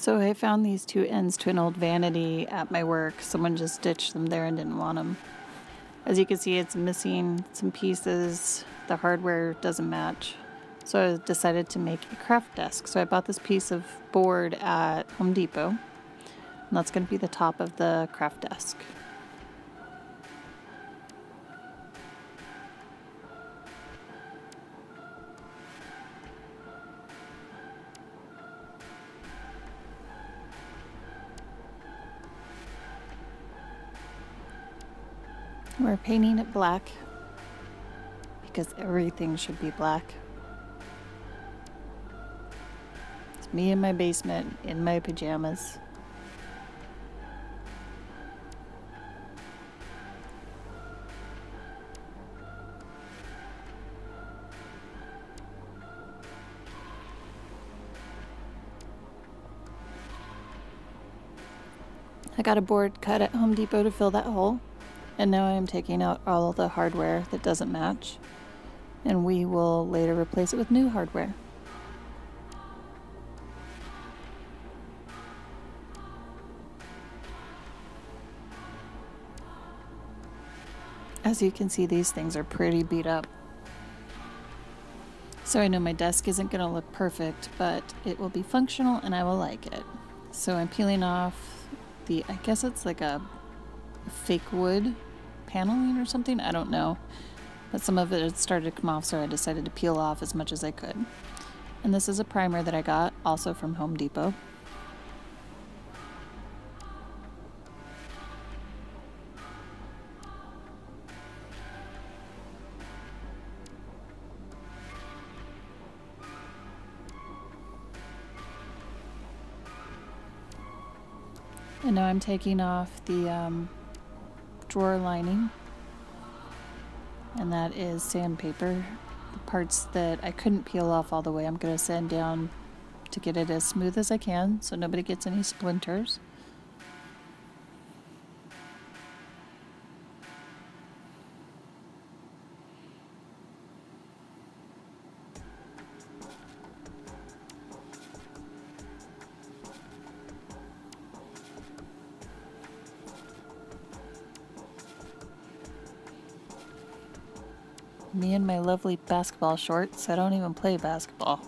So I found these two ends to an old vanity at my work. Someone just ditched them there and didn't want them. As you can see, it's missing some pieces. The hardware doesn't match. So I decided to make a craft desk. So I bought this piece of board at Home Depot. And that's going to be the top of the craft desk. We're painting it black because everything should be black. It's me in my basement in my pajamas. I got a board cut at Home Depot to fill that hole. And now I'm taking out all the hardware that doesn't match. And we will later replace it with new hardware. As you can see, these things are pretty beat up. So I know my desk isn't going to look perfect, but it will be functional and I will like it. So I'm peeling off the, I guess it's like a fake wood paneling or something. I don't know. But some of it had started to come off, so I decided to peel off as much as I could. And this is a primer that I got, also from Home Depot. And now I'm taking off the um, drawer lining. And that is sandpaper. The parts that I couldn't peel off all the way, I'm going to sand down to get it as smooth as I can so nobody gets any splinters. Me and my lovely basketball shorts. I don't even play basketball.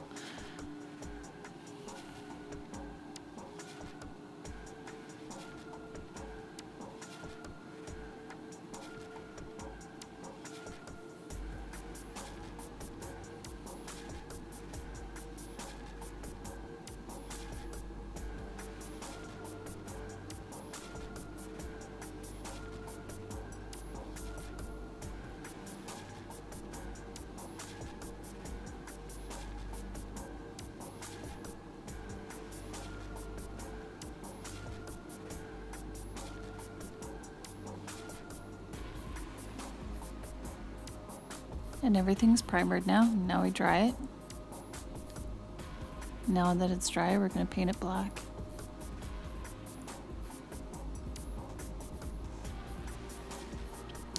And everything's primered now. Now we dry it. Now that it's dry, we're going to paint it black.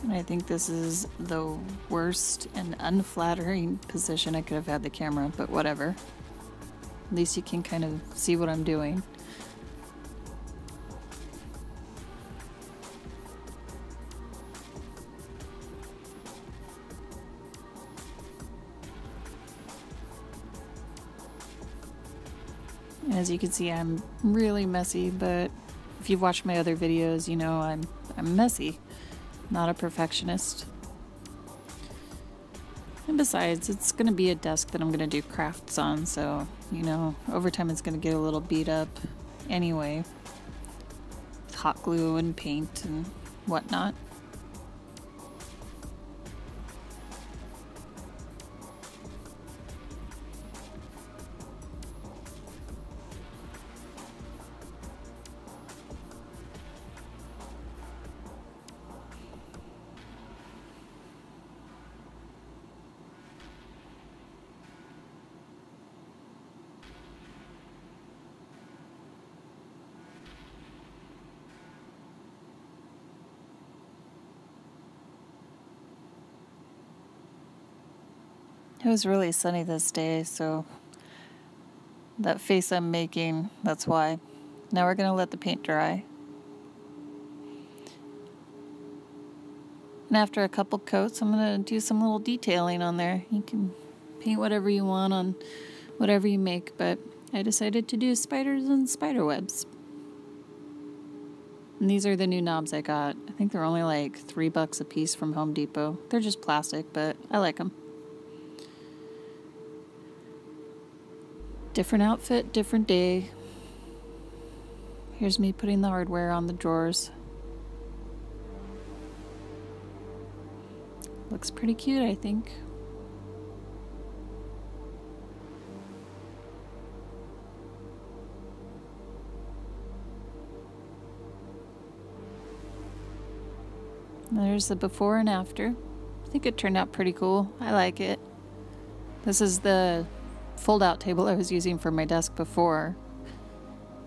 I think this is the worst and unflattering position I could have had the camera, but whatever. At least you can kind of see what I'm doing. As you can see, I'm really messy, but if you've watched my other videos, you know I'm, I'm messy, not a perfectionist. And besides, it's going to be a desk that I'm going to do crafts on, so, you know, over time it's going to get a little beat up anyway. Hot glue and paint and whatnot. It was really sunny this day, so that face I'm making, that's why. Now we're going to let the paint dry. And after a couple coats, I'm going to do some little detailing on there. You can paint whatever you want on whatever you make, but I decided to do spiders and spider webs. And these are the new knobs I got. I think they're only like three bucks a piece from Home Depot. They're just plastic, but I like them. Different outfit, different day. Here's me putting the hardware on the drawers. Looks pretty cute, I think. There's the before and after. I think it turned out pretty cool. I like it. This is the fold out table I was using for my desk before.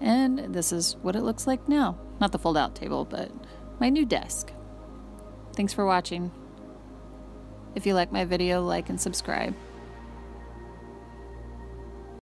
And this is what it looks like now. Not the fold out table, but my new desk. Thanks for watching. If you like my video, like and subscribe.